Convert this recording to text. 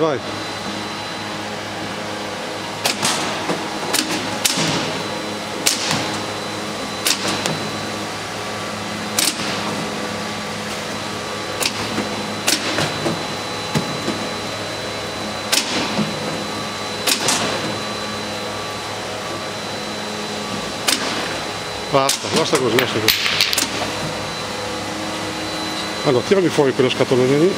Vai. Basta, basta basta così. Allora, tirami fuori quello scatolone lì.